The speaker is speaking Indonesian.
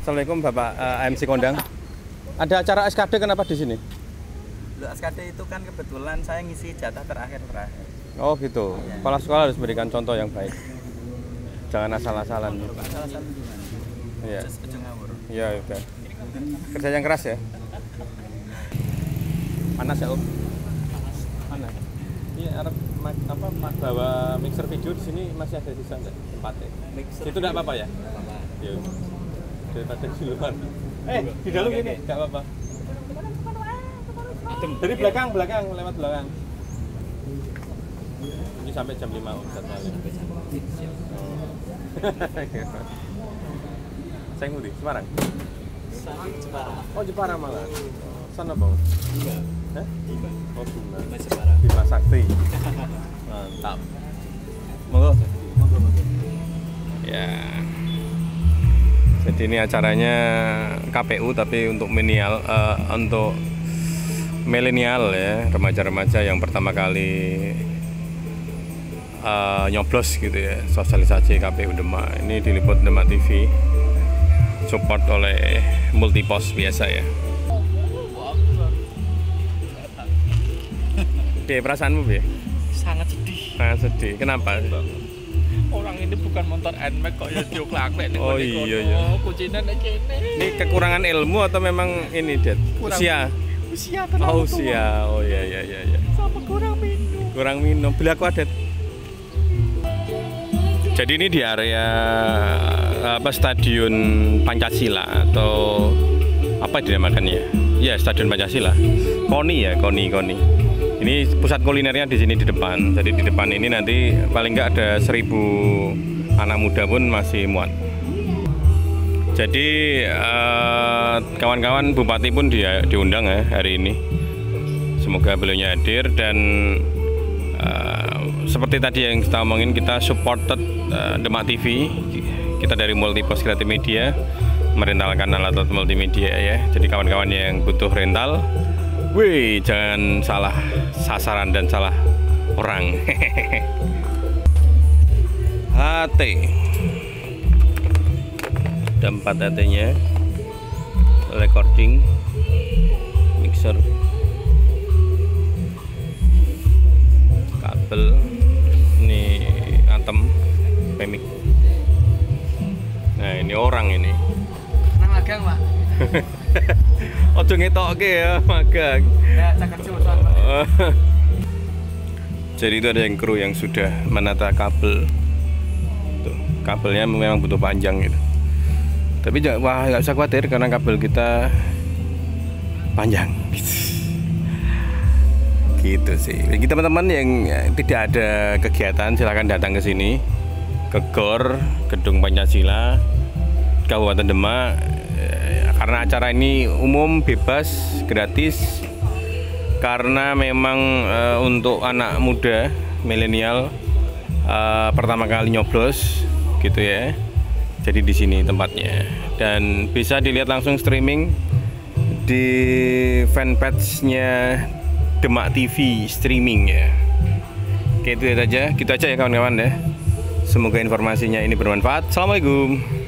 Assalamualaikum Bapak eh, AMC Kondang. Ada acara SKD kenapa di sini? Lu SKD itu kan kebetulan saya ngisi jatah terakhir terakhir. Oh gitu. Kepala sekolah harus berikan contoh yang baik. Jangan asal-asalan. Satu gimana? Iya. Iya udah. Kerja yang keras ya. Panas ya Om? Panas. Iya, Arab apa bawa mixer video di sini masih ada sisa nggak tempatnya? Mixer Itu nggak apa-apa ya? Iya. Daripada di luar. Eh, di dalam ini nggak apa-apa. Dari belakang, belakang, lewat belakang. Ini sampai jam 5 Om Ustaz Salim. Oh. Saya ngerti, Semarang. Oh Jepara malah. Sana bang. Iya. Hah? Oh bunga. Mas Jepara. Bima Sakti. Mantap. Monggo. Monggo monggo. Ya. Ini acaranya KPU tapi untuk milenial eh, untuk milenial ya remaja-remaja yang pertama kali eh, nyoblos gitu ya sosialisasi KPU Demak ini diliput Demak TV support oleh Multipos biasa ya. Oke, perasaanmu bi? sangat sedih Sangat sedih. Kenapa? Orang ini bukan motor NMAX kok ya dia klaklek nih Oh, iya, iya. kucinan aja ini Ini kekurangan ilmu atau memang ini Dad? Kurang. Usia? usia Oh terlalu tua usia, oh iya iya iya iya. sama kurang minum Kurang minum, beli aku adet. Jadi ini di area apa Stadion Pancasila atau apa dinamakannya? Ya Stadion Pancasila. Koni ya, Koni Koni. Ini pusat kulinernya di sini di depan. Jadi di depan ini nanti paling nggak ada seribu anak muda pun masih muat. Jadi eh, kawan-kawan bupati pun dia diundang ya hari ini. Semoga beliaunya hadir dan eh, seperti tadi yang kita omongin kita supported eh, Demak TV. Kita dari Multipos Creative Media merentalkan alat-alat multimedia ya. Jadi kawan-kawan yang butuh rental, wih jangan salah sasaran dan salah orang. HT ada empat HT-nya recording. Mixer. Kabel. Ini antem. Pemik nah ini orang ini. Nang magang pak ojo ngetoke ya magang. Ya jadi itu ada yang kru yang sudah menata kabel. Tuh, kabelnya memang butuh panjang gitu. Tapi jangan wah nggak usah khawatir karena kabel kita panjang. Gitu sih. Bagi teman-teman yang ya, tidak ada kegiatan silahkan datang ke sini. Ke GOR Gedung Pancasila Kabupaten Demak karena acara ini umum bebas gratis. Karena memang eh, untuk anak muda milenial eh, pertama kali nyoblos gitu ya. Jadi di sini tempatnya. Dan bisa dilihat langsung streaming di fanpage-nya Demak TV streaming ya. Oke itu aja. Gitu aja ya kawan-kawan ya. Semoga informasinya ini bermanfaat. Assalamualaikum